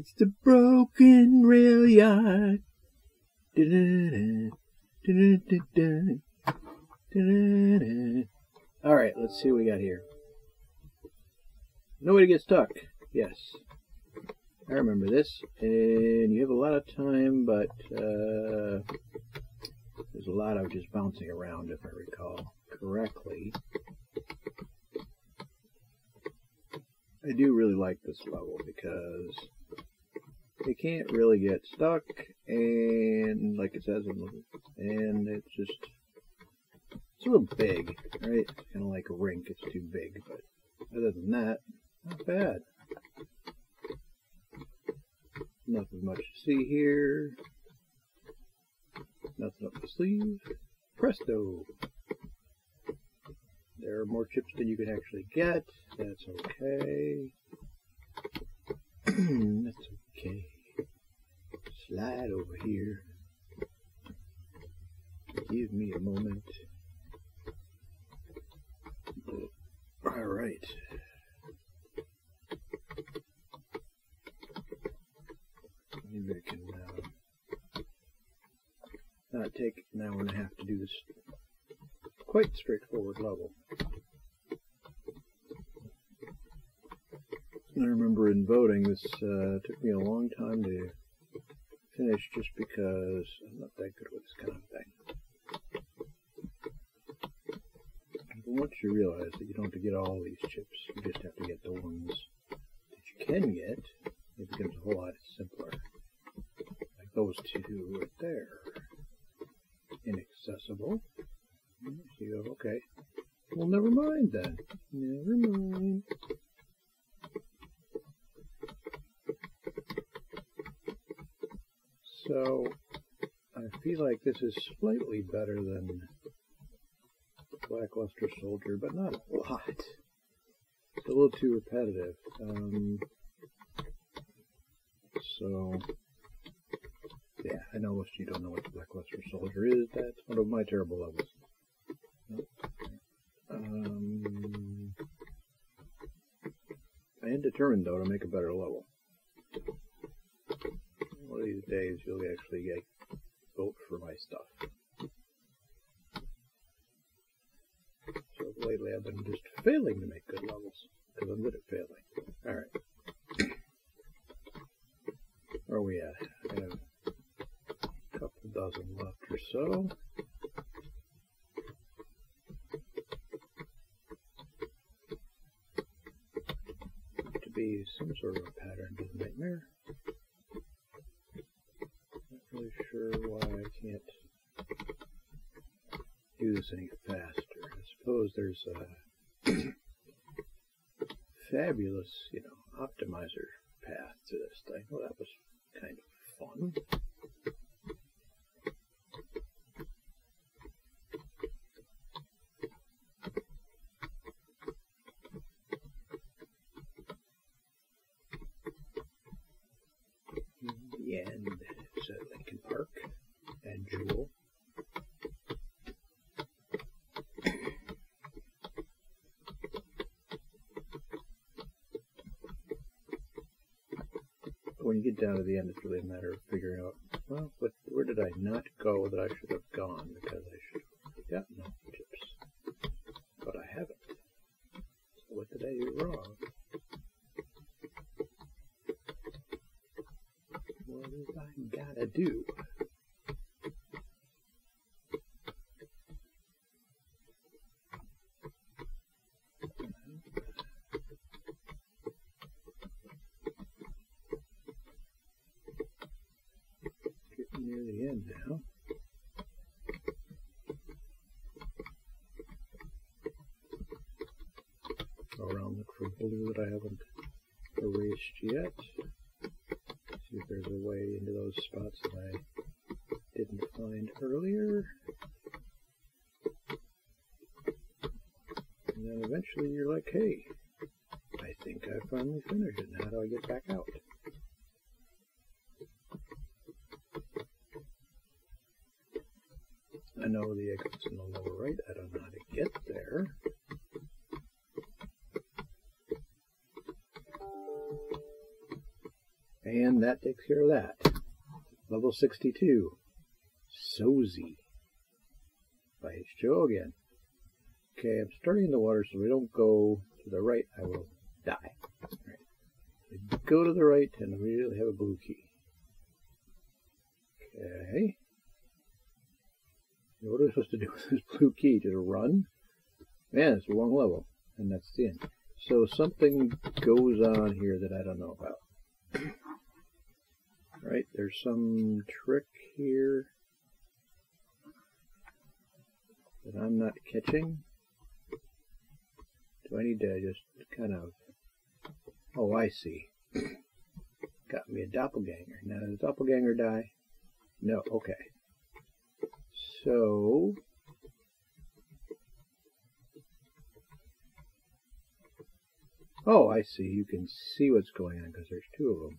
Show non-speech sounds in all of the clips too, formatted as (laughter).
It's the broken rail yard. All right, let's see what we got here. No way to get stuck. Yes. I remember this. And you have a lot of time, but uh, there's a lot of just bouncing around, if I recall correctly. I do really like this level because you can't really get stuck and like it says and it's just it's a little big right? It's kind of like a rink it's too big but other than that not bad. Nothing much to see here. Nothing up the sleeve. Presto! There are more chips than you can actually get. That's okay. (clears throat) That's okay slide over here. Give me a moment. All right. Maybe I can uh, not take an hour and a half to do this quite straightforward level. I remember in voting, this uh, took me a long time to finish just because I'm not that good with this kind of thing. But once you realize that you don't have to get all these chips, you just have to get the ones that you can get, it becomes a whole lot simpler. Like those two right there. Inaccessible. So you okay. Well, never mind then. Never mind. So I feel like this is slightly better than Lackluster Soldier, but not a lot. It's a little too repetitive. Um, so, yeah, I know most of you don't know what the Soldier is. That's one of my terrible levels. Um, I am determined, though, to make a better level these days you'll actually get vote for my stuff. So lately I've been just failing to make good levels because I'm good at failing. All right. Where are we at? I have a couple dozen left or so. To be some sort of a pattern to the nightmare really sure why I can't this any faster. I suppose there's a (clears throat) fabulous, you know, optimizer path to this thing. Well, that was kind of fun. you get down to the end, it's really a matter of figuring out, well, what, where did I not go that I should have gone because I should have gotten those chips. But I haven't. So what did I do wrong? What have I gotta do? that I haven't erased yet. See if there's a way into those spots that I didn't find earlier. And then eventually you're like, hey, I think How do I get back out? I know the exit's in the lower right. I don't know how to get there. And that takes care of that. Level 62. Sozi. By H2O again. Okay, I'm starting in the water so we don't go to the right, I will. Go to the right and really have a blue key. Okay. What are we supposed to do with this blue key? Just run? Man, it's a long level. And that's the end. So something goes on here that I don't know about. right, there's some trick here that I'm not catching. Do I need to just kind of... Oh, I see. Got me a doppelganger. Now, does doppelganger die? No, okay. So... Oh, I see. You can see what's going on because there's two of them.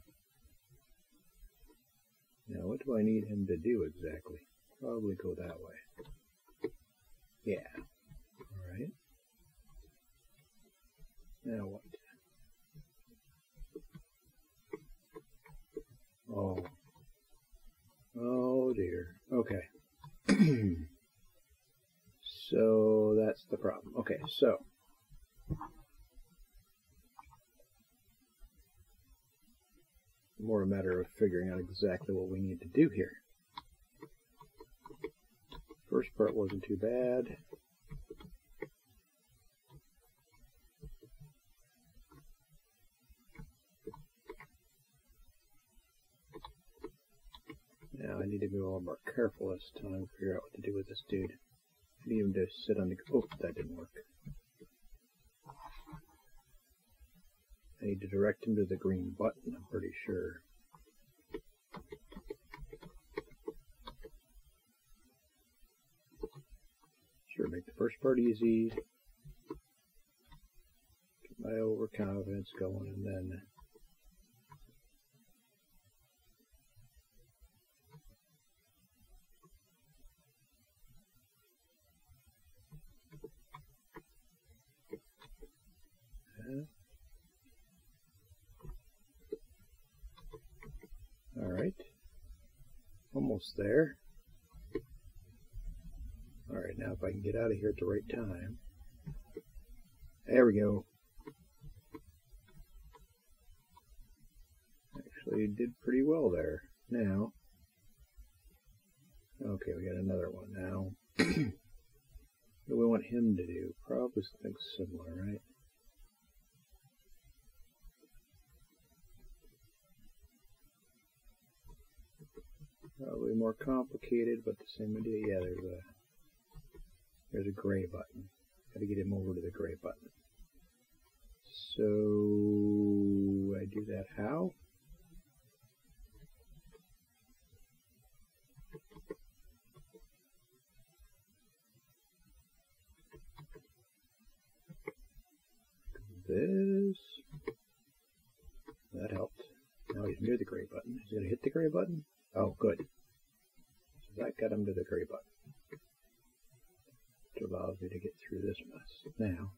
Now, what do I need him to do exactly? Probably go that way. Yeah. Alright. Now what? Oh. Oh dear. Okay. (clears throat) so that's the problem. Okay, so. More a matter of figuring out exactly what we need to do here. First part wasn't too bad. Careful this time, figure out what to do with this dude. I need him to sit on the... Oh, that didn't work. I need to direct him to the green button, I'm pretty sure. Sure, make the first part easy. Get my overconfidence going, and then Almost there. Alright, now if I can get out of here at the right time. There we go. Actually did pretty well there. Now, okay, we got another one now. (clears throat) what do we want him to do? Probably something similar, right? Probably more complicated, but the same idea. Yeah, there's a there's a gray button. Got to get him over to the gray button. So I do that how? This that helped. Now he's near the gray button. He's gonna hit the gray button. Oh, good. That got him to the gray button. Which allows me to get through this mess. Now.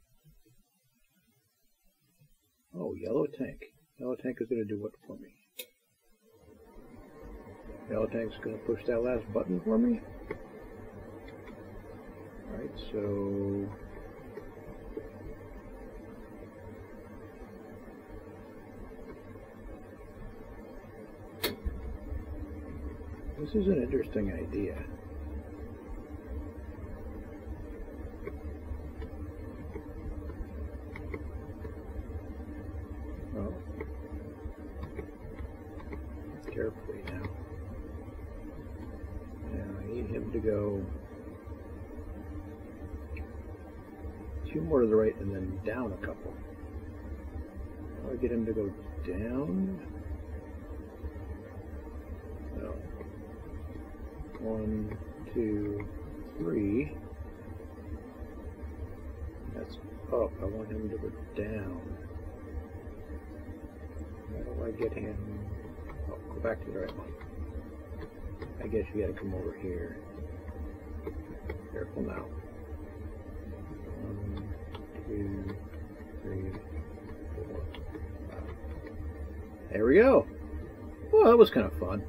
Oh, yellow tank. Yellow tank is going to do what for me? Yellow tank's going to push that last button for me. Alright, so This is an interesting idea. Carefully now. Now I need him to go two more to the right and then down a couple. I'll get him to go down. One, two, three. That's up. I want him to go down. How do I get him? Oh, go back to the right one. I guess you gotta come over here. Careful now. One, two, three, four, five. There we go. Well, that was kind of fun.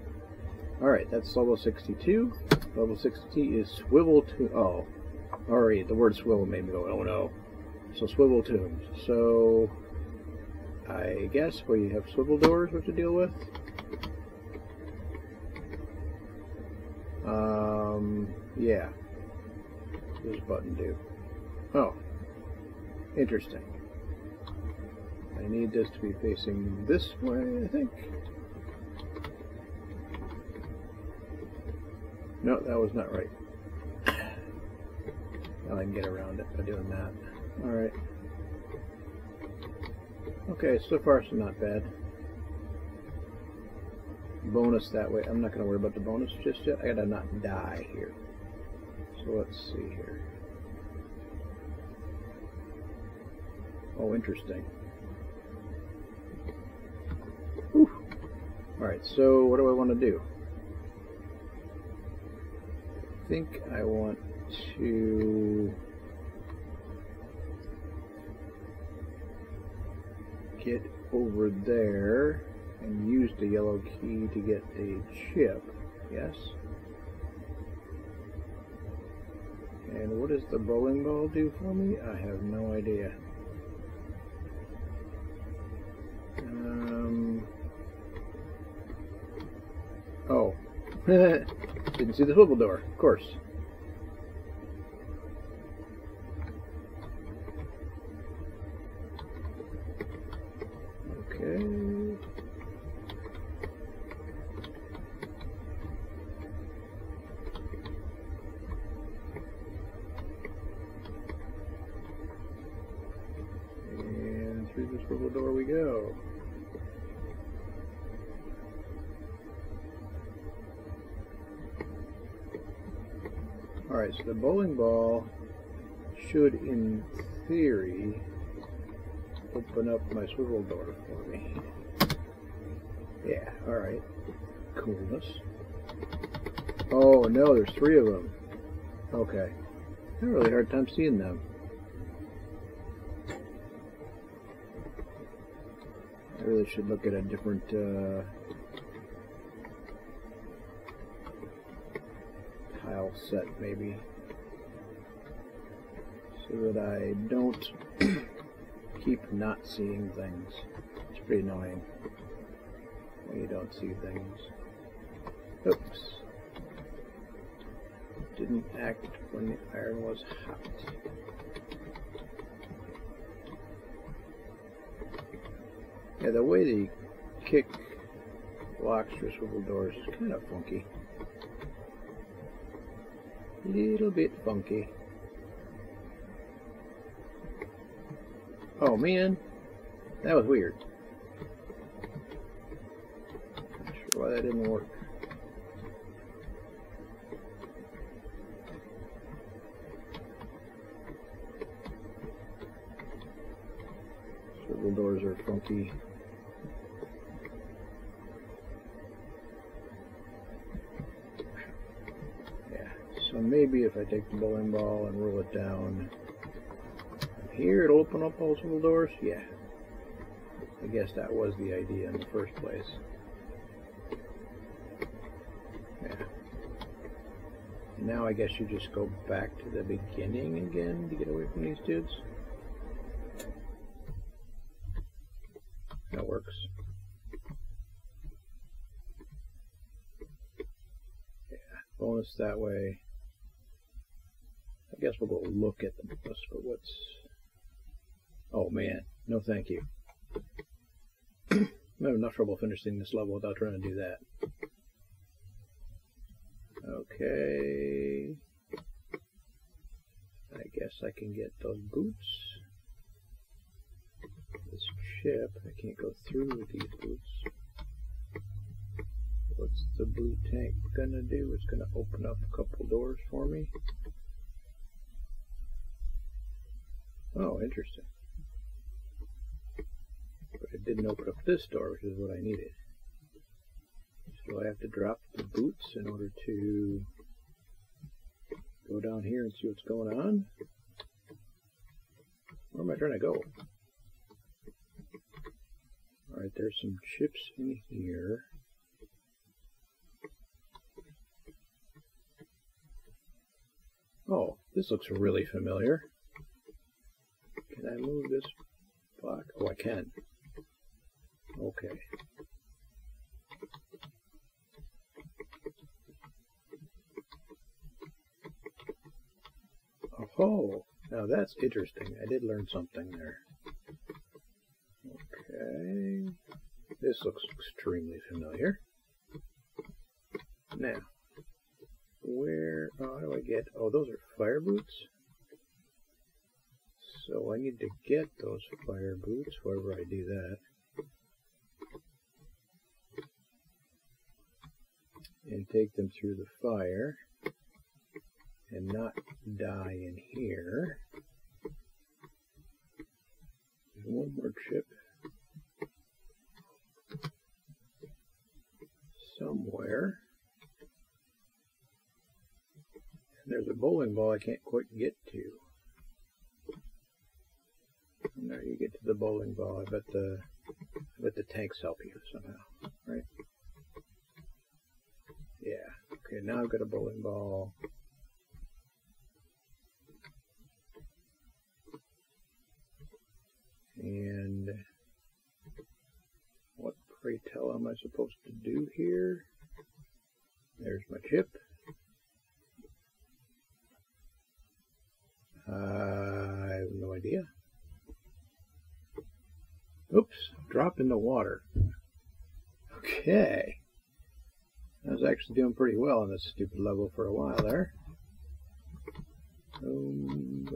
Alright, that's level 62. Level 62 is Swivel to Oh. Already, the word swivel made me go, oh no. So, Swivel Tombs. So, I guess we have swivel doors we have to deal with. Um, yeah. What does button do? Oh. Interesting. I need this to be facing this way, I think. No, that was not right. Now I can get around it by doing that. Alright. Okay, so far so not bad. Bonus that way. I'm not going to worry about the bonus just yet. I gotta not die here. So let's see here. Oh, interesting. Alright, so what do I want to do? I think I want to get over there and use the yellow key to get a chip. Yes? And what does the bowling ball do for me? I have no idea. Um, oh. (laughs) Didn't see the swivel door, of course. The bowling ball should, in theory, open up my swivel door for me. Yeah, alright. Coolness. Oh, no, there's three of them. Okay. I had a really hard time seeing them. I really should look at a different, uh, tile set, maybe. That I don't (clears throat) keep not seeing things. It's pretty annoying when you don't see things. Oops. Didn't act when the iron was hot. Yeah, the way the kick locks your swivel doors is kind of funky. Little bit funky. Oh man, that was weird. Not sure why that didn't work. Swivel doors are funky. Yeah, so maybe if I take the bowling ball and roll it down here, it'll open up all swivel doors? Yeah. I guess that was the idea in the first place. Yeah. Now I guess you just go back to the beginning again to get away from these dudes. That works. Yeah, bonus that way. I guess we'll go look at the bonus, but what's Oh man, no thank you. I'm having enough trouble finishing this level without trying to do that. Okay. I guess I can get those boots. This chip, I can't go through with these boots. What's the blue tank gonna do? It's gonna open up a couple doors for me. Oh, interesting. But it didn't open up this door, which is what I needed. So I have to drop the boots in order to go down here and see what's going on. Where am I trying to go? Alright, there's some chips in here. Oh, this looks really familiar. Can I move this block? Oh, I can. Okay. Oh, now that's interesting. I did learn something there. Okay. This looks extremely familiar. Now, where, oh, how do I get, oh, those are fire boots. So I need to get those fire boots, wherever I do that. And take them through the fire and not die in here. There's one more chip somewhere. And there's a bowling ball I can't quite get to. Now you get to the bowling ball. I bet the I bet the tanks help you somehow, right? Yeah. Okay, now I've got a bowling ball. And what, pray tell, am I supposed to do here? There's my chip. I have no idea. Oops, drop in the water. Okay. I was actually doing pretty well on this stupid level for a while there. Um,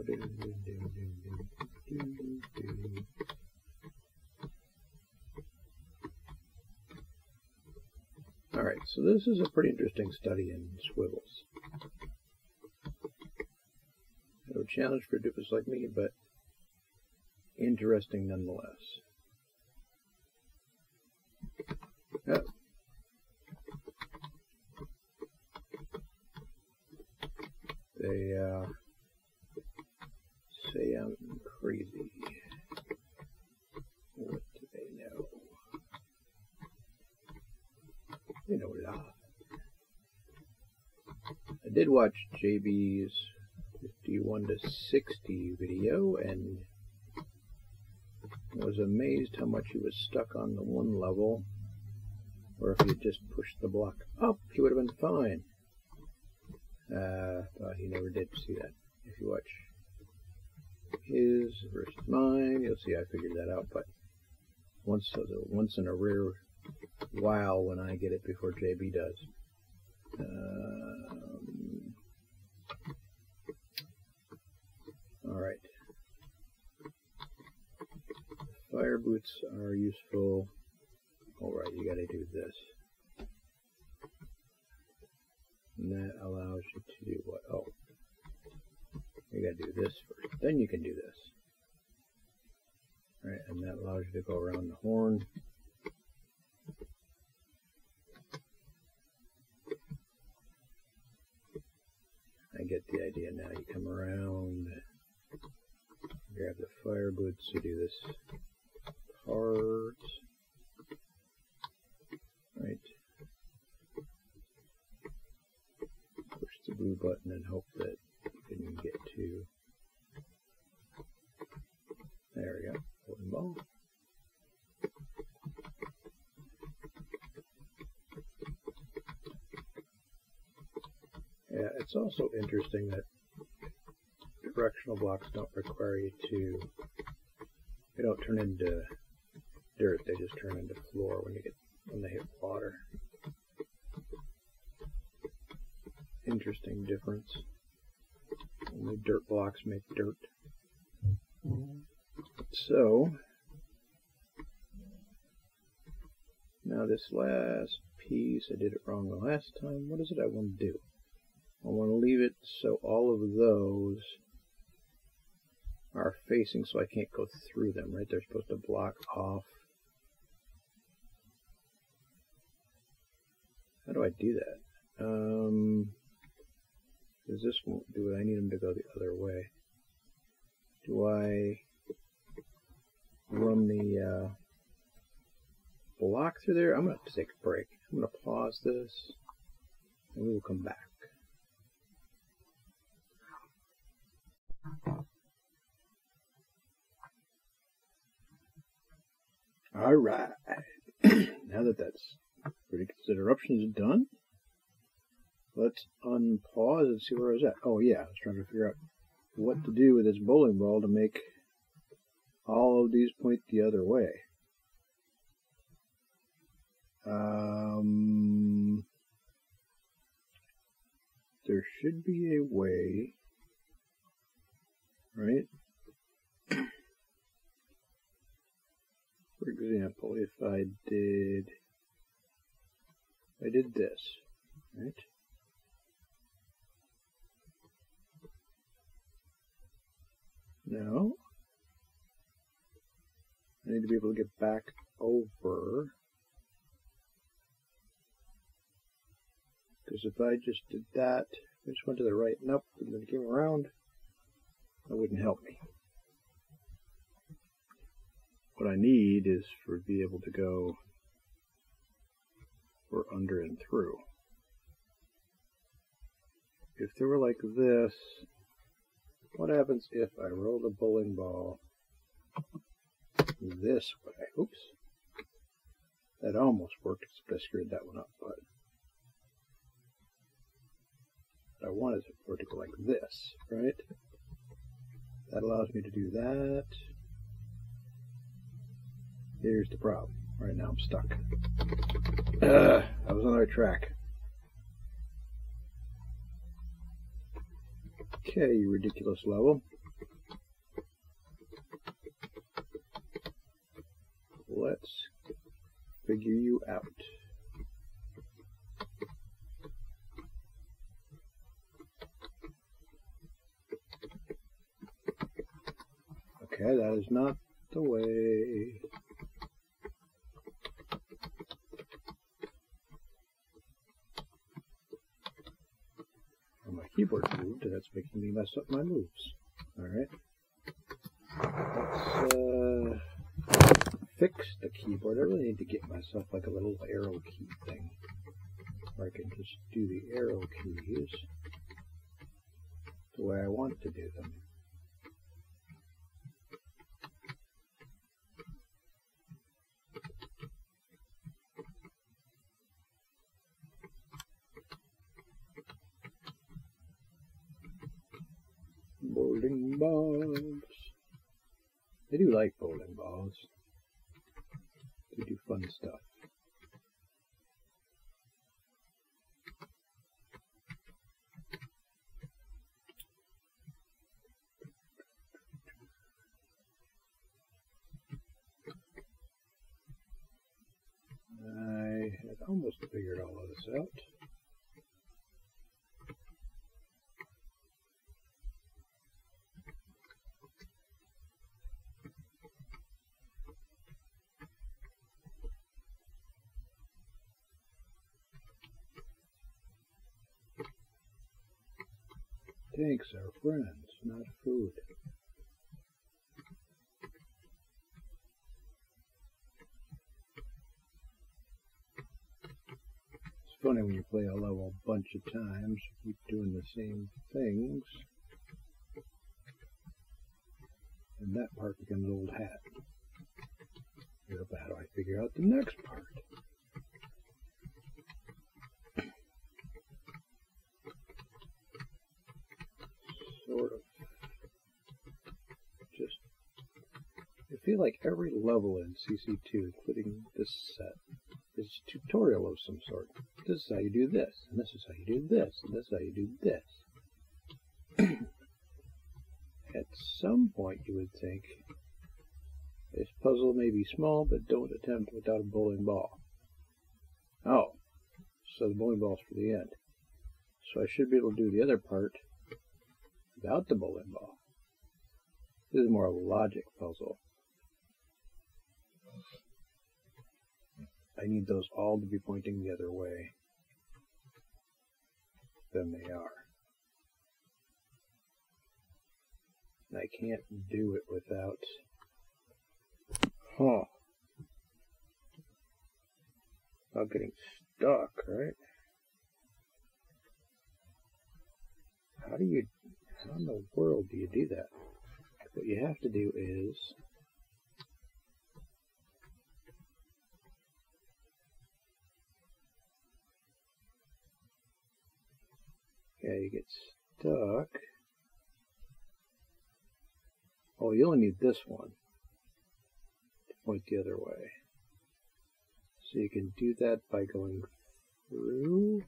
Alright, so this is a pretty interesting study in swivels. No challenge for doofus like me, but interesting nonetheless. Oh. They uh, say I'm crazy. What do they know? They know a lot. I did watch JB's 51 to 60 video and was amazed how much he was stuck on the one level or if he just pushed the block up he would have been fine uh, but he never did see that if you watch his versus mine you'll see I figured that out but once once in a rare while when I get it before JB does um, all right Fire boots are useful. Alright, you gotta do this. And that allows you to do what? Oh. You gotta do this first. Then you can do this. Alright, and that allows you to go around the horn. I get the idea now. You come around, grab the fire boots, you do this part. The blue button and hope that you can get to. There we go. Ball. Yeah, it's also interesting that directional blocks don't require you to, they don't turn into dirt, they just turn into floor when you get when they hit water. Interesting difference. Only dirt blocks make dirt. So now this last piece, I did it wrong the last time. What is it I want to do? I want to leave it so all of those are facing so I can't go through them, right? They're supposed to block off How do I do that? Um, because this won't do it. I need them to go the other way. Do I run the uh, block through there? I'm going to take a break. I'm going to pause this, and we will come back. All right. (clears throat) now that that's pretty good interruptions done, let's unpause and see where I was at. Oh yeah, I was trying to figure out what to do with this bowling ball to make all of these point the other way. Um, there should be a way, right? For example, if I did, I did this, right? No. I need to be able to get back over. Because if I just did that, I just went to the right and up and then came around, that wouldn't help me. What I need is for be able to go for under and through. If they were like this, what happens if I roll the bowling ball this way? Oops. That almost worked, I screwed that one up, but I want is for it to go like this, right? That allows me to do that. Here's the problem. Right now I'm stuck. Uh, I was on the right track. Okay, ridiculous level. Let's figure you out. Okay, that is not the way. Keyboard moved, and that's making me mess up my moves. Alright. Let's uh, fix the keyboard. I really need to get myself like a little arrow key thing. Where I can just do the arrow keys the way I want to do them. Bowling balls. They do like bowling balls. They do fun stuff. I had almost figured all of this out. Tanks are friends, not food. It's funny when you play a level a bunch of times, you keep doing the same things, and that part becomes old hat. How do I figure out the next part? Sort of just I feel like every level in CC2, including this set, is a tutorial of some sort. This is how you do this, and this is how you do this, and this is how you do this. (clears throat) At some point you would think, this puzzle may be small, but don't attempt without a bowling ball. Oh, so the bowling ball's for the end. So I should be able to do the other part without the bowling ball. This is more of a logic puzzle. I need those all to be pointing the other way than they are. I can't do it without... Huh. Without getting stuck, right? How do you How in the world do you do that? What you have to do is Yeah, you get stuck. Oh, you only need this one to point the other way. So you can do that by going through,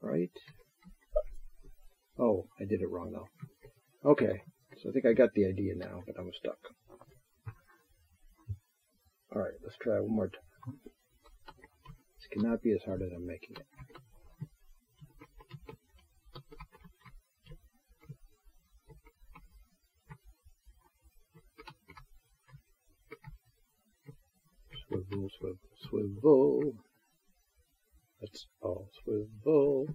right? Oh, I did it wrong though. Okay, so I think I got the idea now, but I'm stuck. Alright, let's try one more time. This cannot be as hard as I'm making it. Swivel, swivel, swivel. Let's all swivel.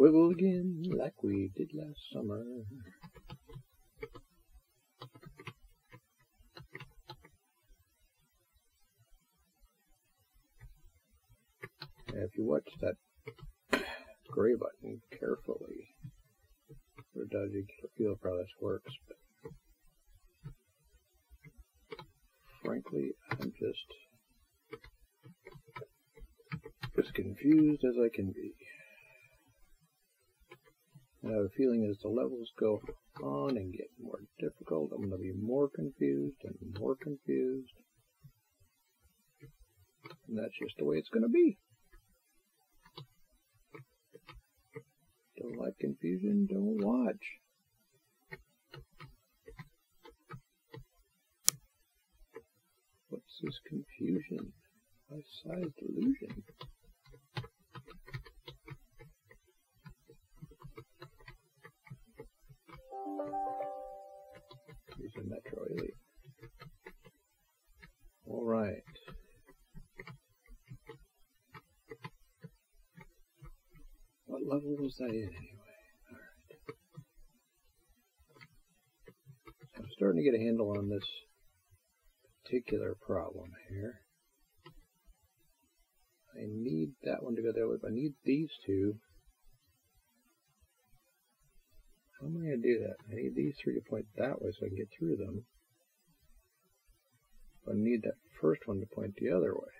Swivel again like we did last summer. if you watch that gray button carefully, or does you a feel for how this works, but frankly, I'm just as confused as I can be. I have a feeling as the levels go on and get more difficult, I'm going to be more confused and more confused. And that's just the way it's going to be. Don't like confusion, don't watch. What's this confusion? Life-size delusion. Here's a Metro Elite. All right. What level was that in anyway? Alright. I'm starting to get a handle on this particular problem here. I need that one to go way, but I need these two. How am I going to do that? I need these three to point that way so I can get through them. But I need that first one to point the other way.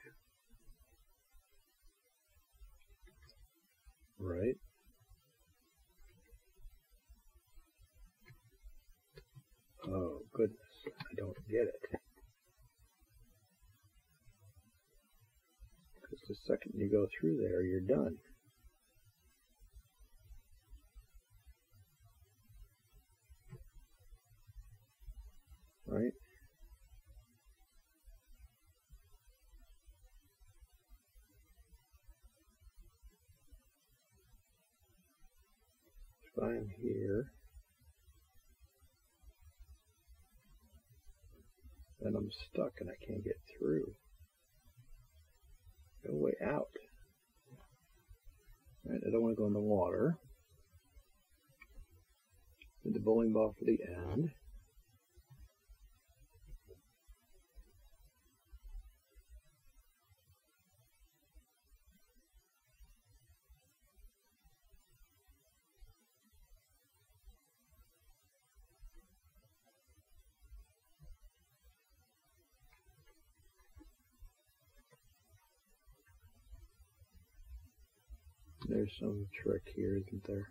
Right? Oh, goodness. I don't get it. Because the second you go through there, you're done. I'm here, and I'm stuck and I can't get through. No way out. Right, I don't want to go in the water. Need the bowling ball for the end. There's some trick here, isn't there?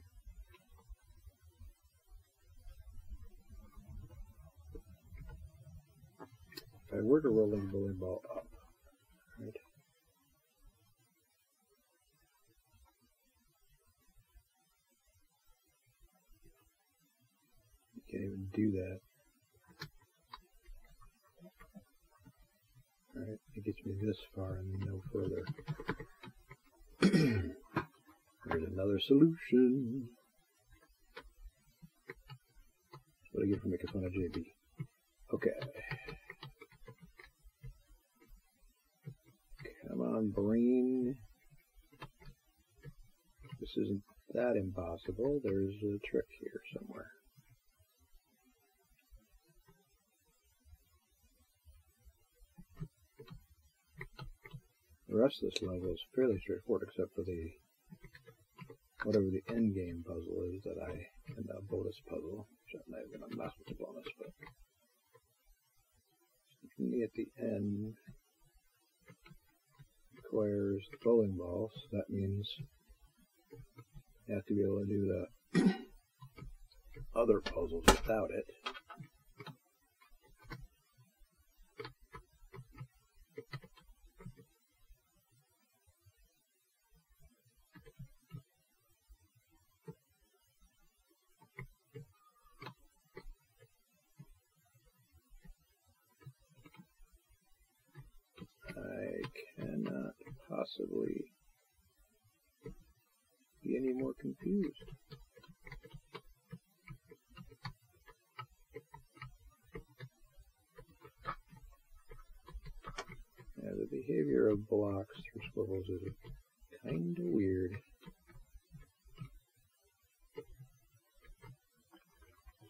If I were to roll the bowling ball up, right? You can't even do that. Alright, it gets me this far and no further. (clears throat) There's another solution. That's what I get for making fun of JB. Okay. Come on, brain. This isn't that impossible. There's a trick here somewhere. The rest of this level is fairly straightforward except for the whatever the end game puzzle is that I and the bonus puzzle, which I'm not gonna mess with the bonus, but me at the end requires the bowling ball, so that means you have to be able to do the (coughs) other puzzles without it. Possibly be any more confused. Yeah, the behavior of blocks through swivels is kind of weird.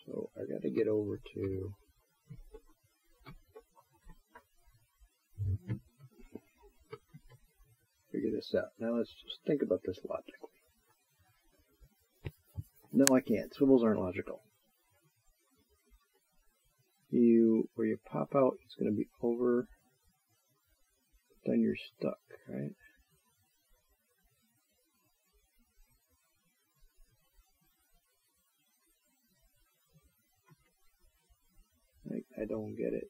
So I got to get over to figure this out. Now let's just think about this logically. No, I can't. Swivels aren't logical. You, where you pop out, it's going to be over, then you're stuck, right? I, I don't get it.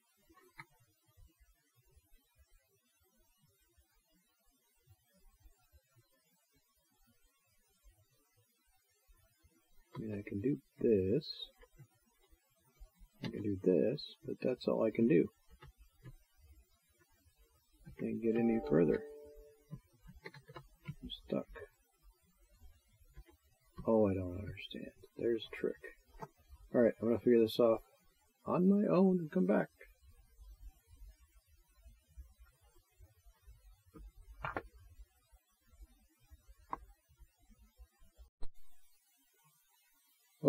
I mean, I can do this. I can do this, but that's all I can do. I can't get any further. I'm stuck. Oh, I don't understand. There's a trick. Alright, I'm going to figure this off on my own and come back.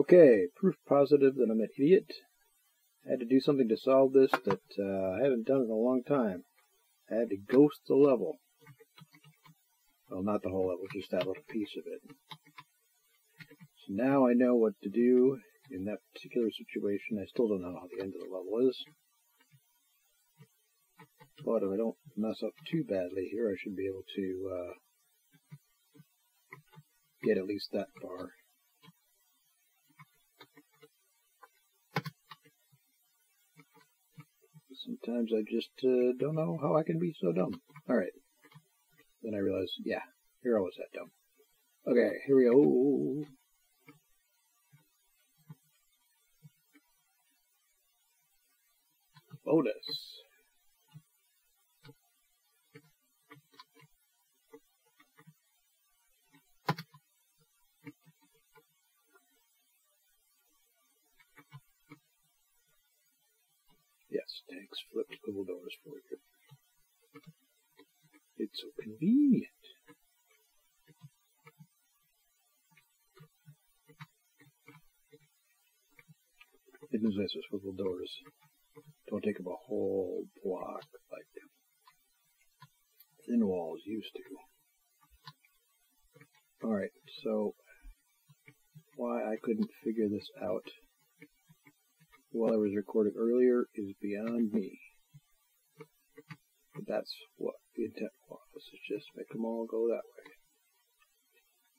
Okay, proof positive that I'm an idiot. I had to do something to solve this that uh, I haven't done in a long time. I had to ghost the level. Well, not the whole level, just that little piece of it. So now I know what to do in that particular situation. I still don't know how the end of the level is. But if I don't mess up too badly here, I should be able to uh, get at least that far. Sometimes I just uh, don't know how I can be so dumb. Alright. Then I realize, yeah, here I was that dumb. Okay, here we go. Bonus. It's so convenient. It nice with swivel doors. Don't take up a whole block like thin walls used to. Alright, so why I couldn't figure this out while I was recording earlier is beyond me. That's what the intent was, is just make them all go that way.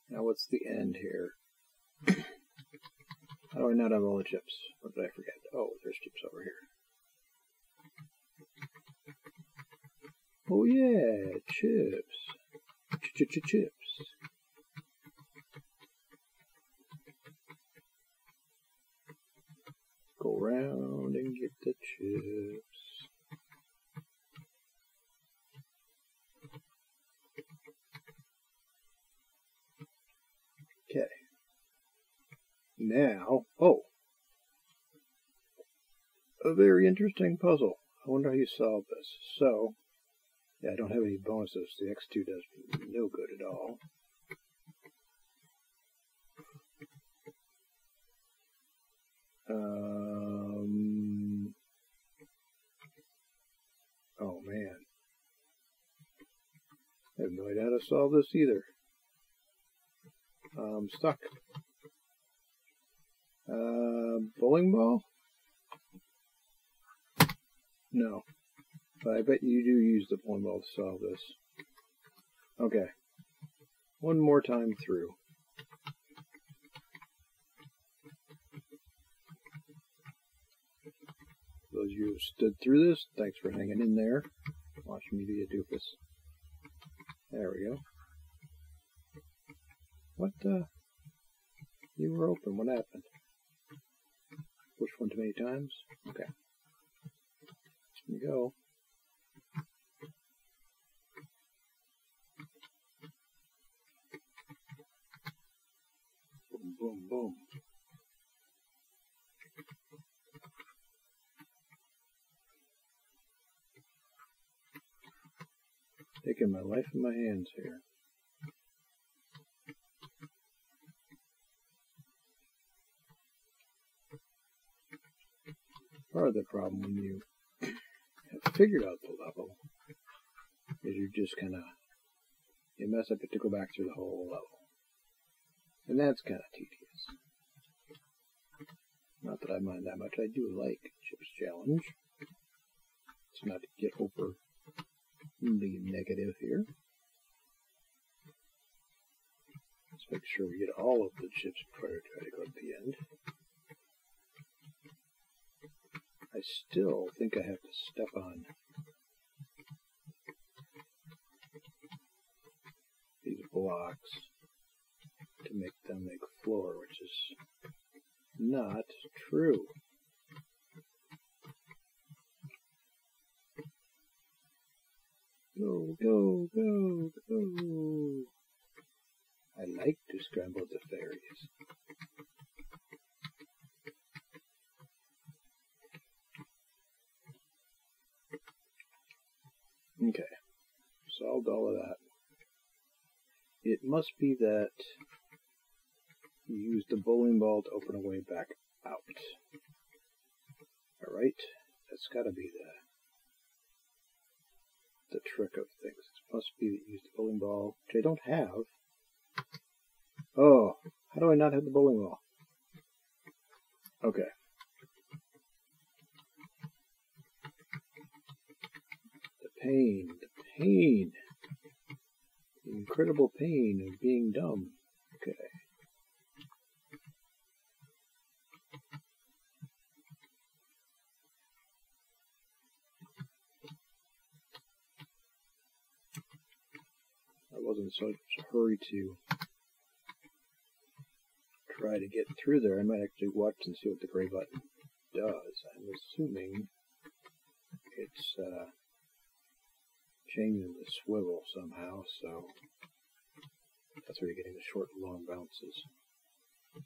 Now what's the end here? (clears throat) How do I not have all the chips? What did I forget? Oh, there's chips over here. Oh yeah, chips. Ch ch ch chips. Go round and get the chips. Now, oh, a very interesting puzzle. I wonder how you solve this. So, yeah, I don't have any bonuses. The X2 does no good at all. Um, oh man. I have no idea how to solve this either. I'm stuck. Uh, bowling ball? No. But I bet you do use the bowling ball to solve this. Okay. One more time through. Those of you who stood through this, thanks for hanging in there. Watch me be a doofus. There we go. What, uh, you were open, what happened? Push one too many times? Okay. Here we go. Boom, boom, boom. Taking my life in my hands here. Part of the problem when you have figured out the level is you just kind of you mess up it to go back through the whole level, and that's kind of tedious. Not that I mind that much. I do like Chip's Challenge. It's not to get over the negative here. Let's make sure we get all of the chips before I try to go to the end. I still think I have to step on these blocks to make them make floor, which is not true. Go, go, go, go. I like to scramble the fairies. Okay, solved all of that. It must be that you use the bowling ball to open a way back out. Alright, that's gotta be the the trick of things. It must be that you use the bowling ball, which I don't have. Oh, how do I not have the bowling ball? Okay. Pain, the pain. The incredible pain of being dumb. Okay. I wasn't in such a hurry to try to get through there. I might actually watch and see what the gray button does. I'm assuming it's uh, changing the swivel somehow, so that's where you're getting the short and long bounces.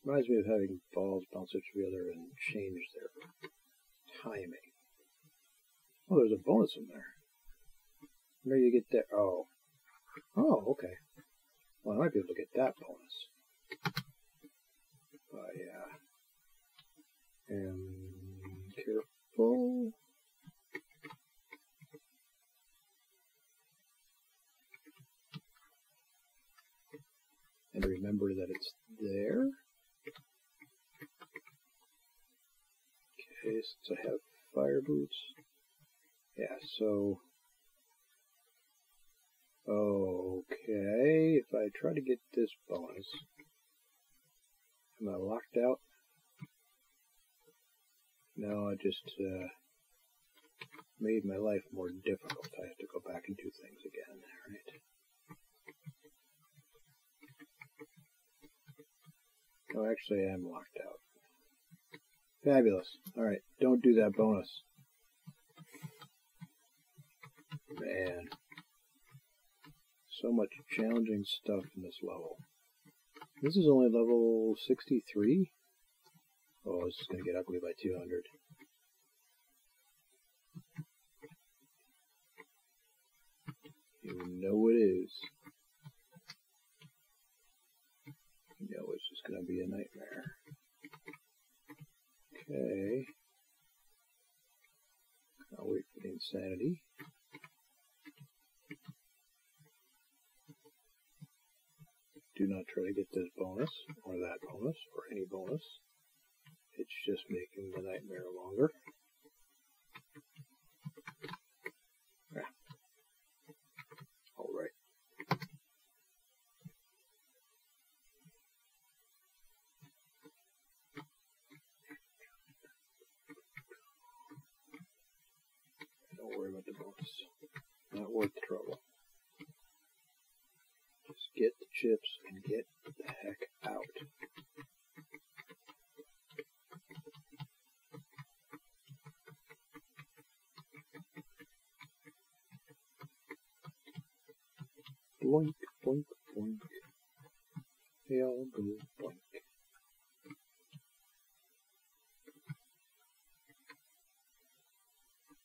Reminds me of having balls bounce each other and change their timing. Oh, there's a bonus in there. Where you get that? Oh. Oh, okay. Well, I might be able to get that bonus. By, uh, and careful. And remember that it's there. Okay, since I have fire boots. Yeah, so Okay, if I try to get this bonus, am I locked out? No, I just uh, made my life more difficult. I have to go back and do things again, right? Oh, actually, I am locked out. Fabulous. Alright, don't do that bonus. Man. So much challenging stuff in this level. This is only level 63? Oh, this is going to get ugly by 200. You know it is. Going to be a nightmare. Okay. I'll wait for the insanity. do not try to get this bonus, or that bonus, or any bonus. It's just making the nightmare longer.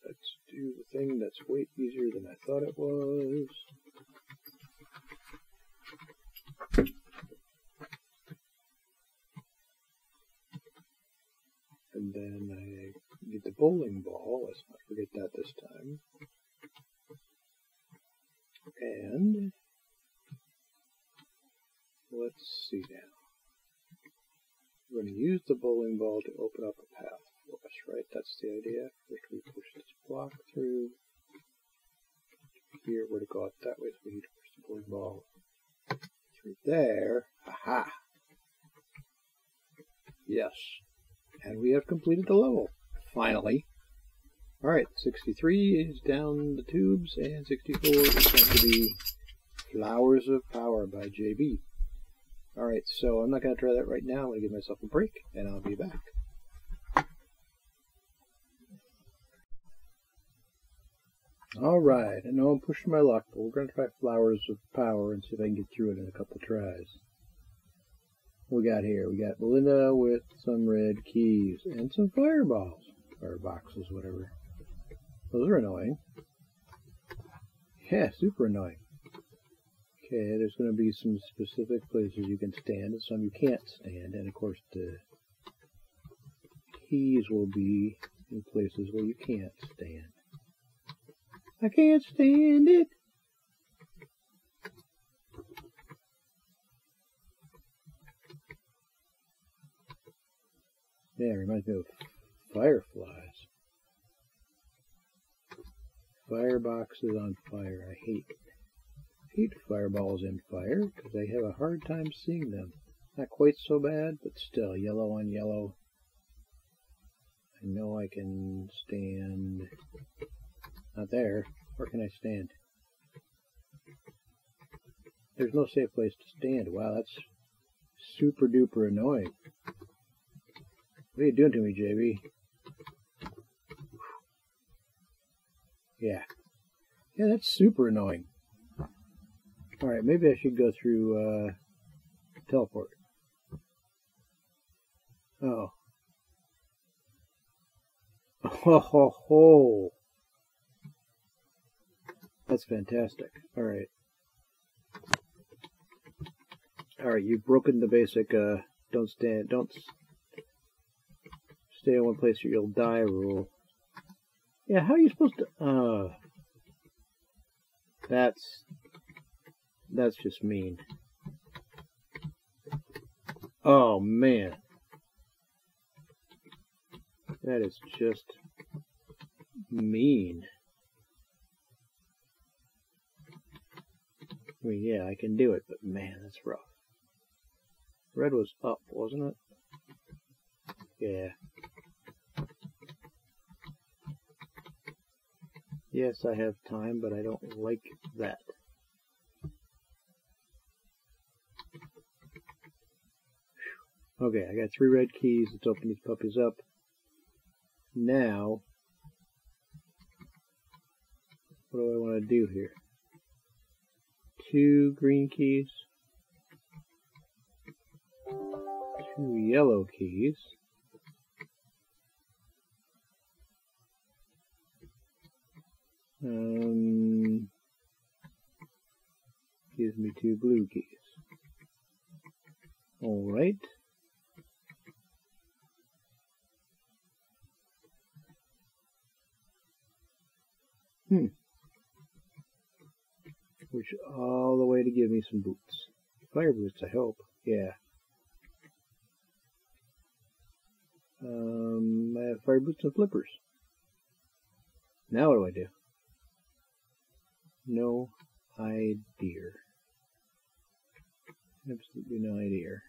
Let's do the thing that's way easier than I thought it was. And then I get the bowling ball. Let's not forget that this time. That's the idea. First we push this block through. Here, we're to go that way, so we need to push the bowling ball through there. Aha! Yes. And we have completed the level. Finally. Alright, 63 is down the tubes, and 64 is going to be Flowers of Power by JB. Alright, so I'm not going to try that right now. I'm going to give myself a break, and I'll be back. Alright, I know I'm pushing my luck, but we're going to try Flowers of Power and see if I can get through it in a couple tries. We got here? We got Melinda with some red keys and some fireballs, or boxes, whatever. Those are annoying. Yeah, super annoying. Okay, there's going to be some specific places you can stand and some you can't stand, and of course the keys will be in places where you can't stand. I can't stand it. Yeah, it reminds me of fireflies. Fireboxes on fire. I hate hate fireballs in fire because I have a hard time seeing them. Not quite so bad, but still yellow on yellow. I know I can stand. Not there. Where can I stand? There's no safe place to stand. Wow, that's super duper annoying. What are you doing to me, JB? Yeah. Yeah, that's super annoying. Alright, maybe I should go through, uh, teleport. (laughs) Oh. Ho ho ho! That's fantastic. Alright. Alright, you've broken the basic, uh, don't stand, don't stay in one place or you'll die rule. Yeah, how are you supposed to, uh, that's, that's just mean. Oh, man. That is just mean. I mean, yeah, I can do it, but man, that's rough. Red was up, wasn't it? Yeah. Yes, I have time, but I don't like that. Okay, I got three red keys. Let's open these puppies up. Now, what do I want to do here? Two green keys. Two yellow keys. Um, gives me two blue keys. All right. Hmm. All the way to give me some boots. fire boots, I hope. Yeah. Um, I have fire boots and flippers. Now what do I do? No idea. Absolutely no idea.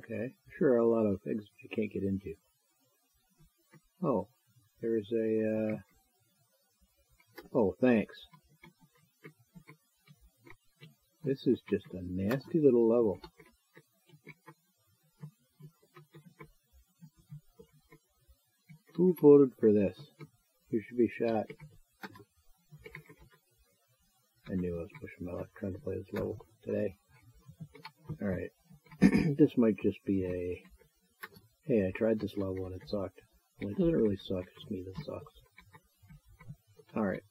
Okay. Sure a lot of things you can't get into. Oh, there's a, uh, oh, thanks. This is just a nasty little level. Who voted for this? You should be shot. I knew I was pushing my luck trying to play this level today. Alright. (clears throat) this might just be a, hey, I tried this level and it sucked. Well, it doesn't really suck, it's me that sucks. Alright.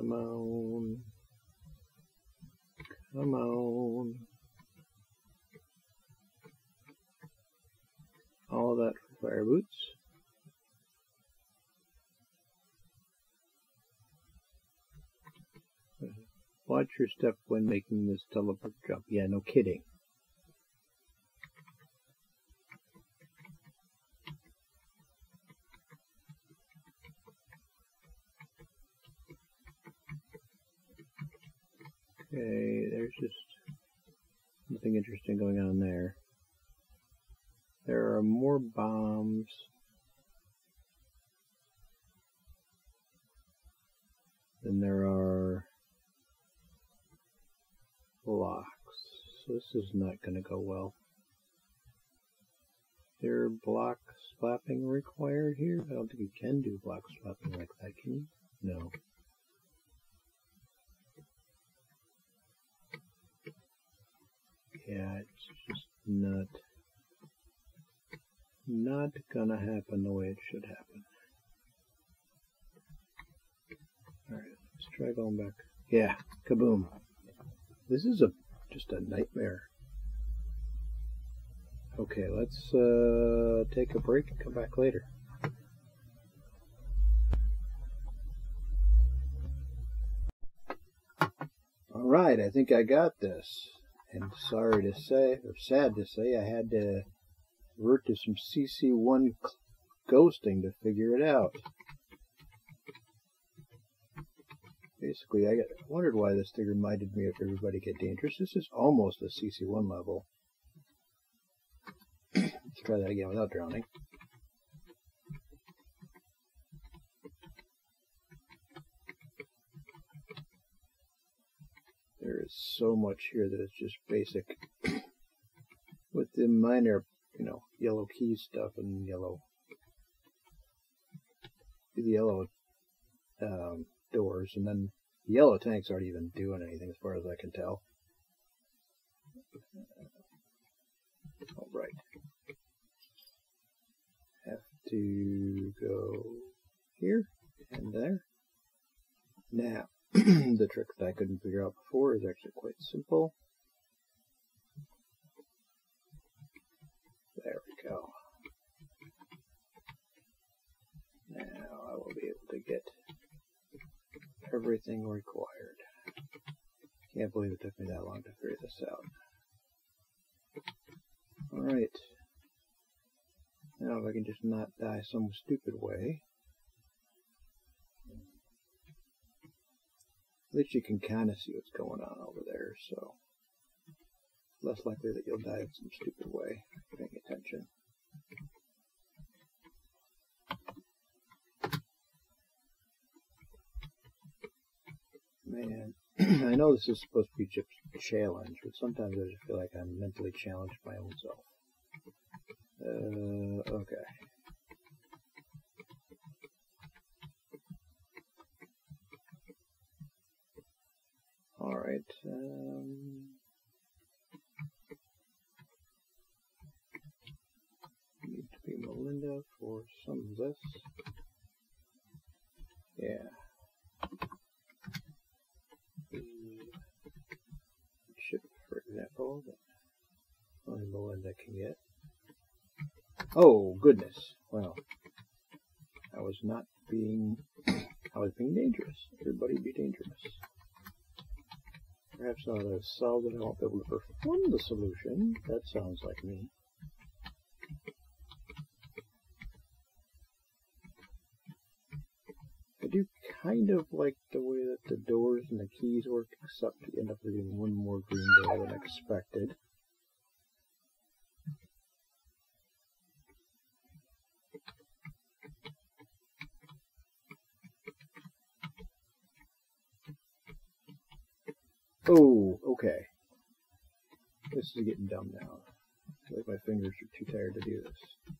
Come on. Come on. All that for fire boots. Watch your step when making this teleport jump. Yeah, no kidding. Okay, there's just nothing interesting going on there. There are more bombs. Than there are blocks. So this is not going to go well. There block slapping required here? I don't think you can do block slapping like that, can you? No. Not not gonna happen the way it should happen. Alright, let's try going back. Yeah, kaboom. This is a just a nightmare. Okay, let's uh, take a break and come back later. Alright, I think I got this. And sorry to say, or sad to say, I had to revert to some CC1 ghosting to figure it out. Basically, I, got, wondered why this thing reminded me of Everybody Get Dangerous. This is almost a CC1 level. (clears throat) Let's try that again without drowning. There is so much here that it's just basic. (clears throat) With the minor, you know, yellow key stuff and yellow, the yellow um, doors, and then the yellow tanks aren't even doing anything as far as I can tell. All right. Have to go here and there. Now, (clears throat) the trick that I couldn't figure out before is actually quite simple. There we go. Now I will be able to get everything required. Can't believe it took me that long to figure this out. Alright. Now if I can just not die some stupid way. At least you can kind of see what's going on over there, so less likely that you'll die in some stupid way paying attention. Man, (clears throat) I know this is supposed to be just challenge, but sometimes I just feel like I'm mentally challenged my own self. Uh, okay. Alright, um, need to be Melinda for some of this. Yeah. The ship, for example, that only Melinda can get. Oh, goodness. Well, I was not being, I was being dangerous. Everybody be dangerous. Perhaps not a I've I won't be able to perform the solution. That sounds like me. I do kind of like the way that the doors and the keys work, except you end up leaving one more green door than expected. Oh, okay. This is getting dumb now. Like my fingers are too tired to do this.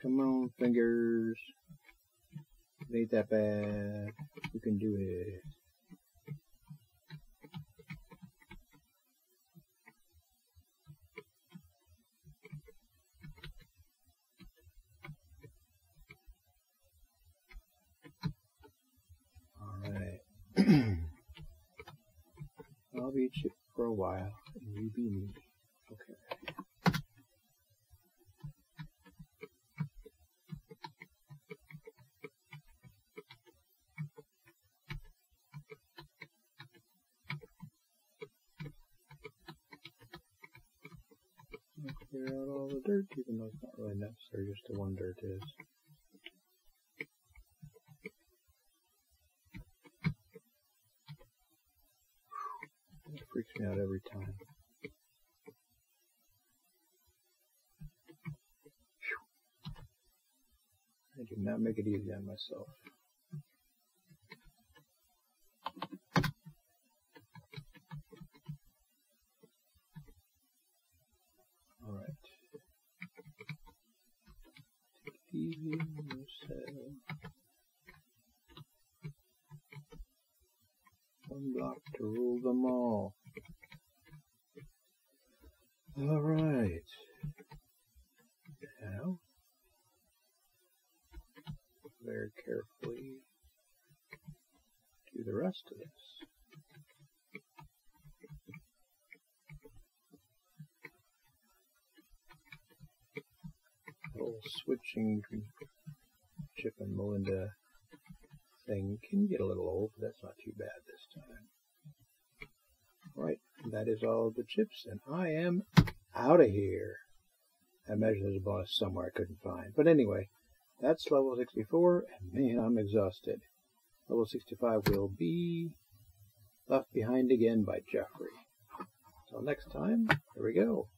Come on, fingers. It ain't that bad. You can do it. While, and you be me. Okay. Clear out all the dirt, even though it's not really necessary, just the one dirt is. Out every time. I do not make it easy on myself. Between Chip and Melinda thing can get a little old, but that's not too bad this time. Right, that is all the chips, and I am out of here. I imagine there's a bonus somewhere I couldn't find. But anyway, that's level 64, and man, I'm exhausted. Level 65 will be Left Behind Again by Jeffrey. Until next time, here we go.